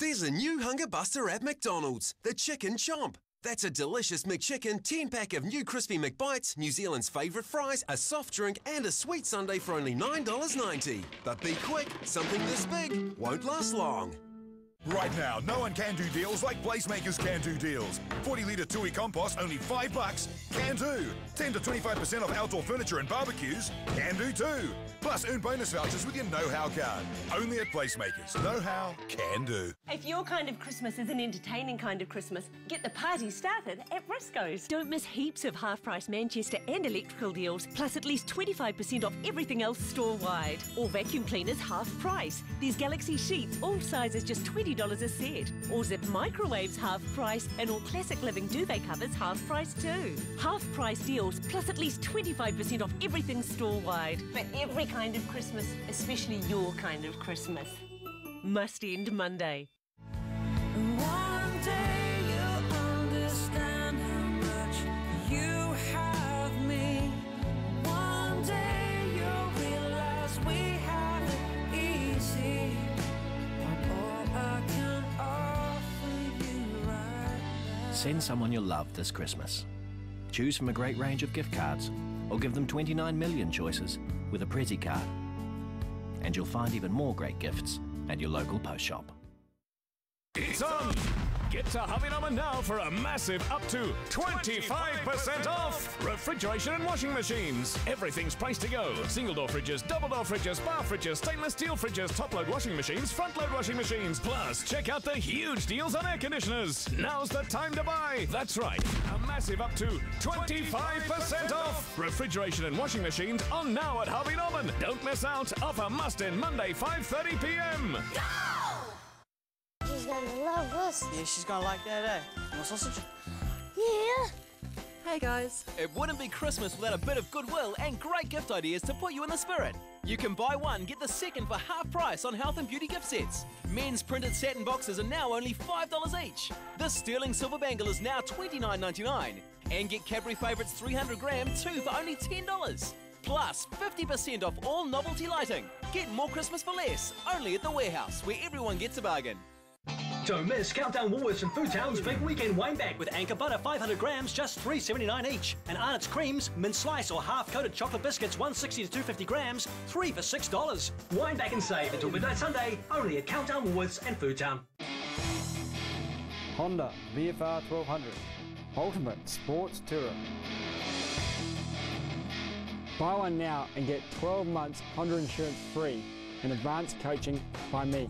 There's a new Hunger Buster at McDonald's, the Chicken Chomp. That's a delicious McChicken 10 pack of new crispy McBites, New Zealand's favourite fries, a soft drink, and a sweet sundae for only $9.90. But be quick, something this big won't last long. Right now, no one can do deals like Placemakers can do deals. 40 litre Tui compost, only 5 bucks. Can do. 10 to 25% off outdoor furniture and barbecues. Can do too. Plus, earn bonus vouchers with your Know How card. Only at Placemakers. Know How can do. If your kind of Christmas is an entertaining kind of Christmas, get the party started at Briscoes. Don't miss heaps of half price Manchester and electrical deals, plus at least 25% off everything else store wide. All vacuum cleaners half price. There's Galaxy sheets, all sizes just $20 a set. Or Zip microwaves half price, and all classic living duvet covers half price too. Half price deals, plus at least 25% off everything store wide. For every kind of Christmas, especially your kind of Christmas. Must end Monday. Send someone you love this Christmas. Choose from a great range of gift cards or give them 29 million choices with a Prezzy card. And you'll find even more great gifts at your local post shop. It's on! Get to Norman now for a massive up to 25% off refrigeration and washing machines. Everything's priced to go. Single door fridges, double door fridges, bar fridges, stainless steel fridges, top load washing machines, front load washing machines. Plus, check out the huge deals on air conditioners. Now's the time to buy. That's right. A massive up to 25% off refrigeration and washing machines on now at Harvey Norman. Don't miss out. Offer must in Monday 5:30 p.m. She's gonna love this. Yeah, she's gonna like that, eh? Want sausage? Yeah. Hey guys. It wouldn't be Christmas without a bit of goodwill and great gift ideas to put you in the spirit. You can buy one, get the second for half price on health and beauty gift sets. Men's printed satin boxes are now only $5 each. This sterling silver bangle is now $29.99. And get Cadbury Favourites 300 gram, two for only $10. Plus 50% off all novelty lighting. Get more Christmas for less, only at the warehouse, where everyone gets a bargain. Don't miss Countdown Woolworths and Foodtown's big weekend Windback with Anchor butter 500 grams, just $3.79 each. And Arnott's creams, mint slice or half coated chocolate biscuits 160 to 250 grams, three for $6. Windback and save until midnight Sunday, only at Countdown Woolworths and Foodtown. Honda VFR 1200, Ultimate Sports Tourer. Buy one now and get 12 months Honda insurance free and advanced coaching by me.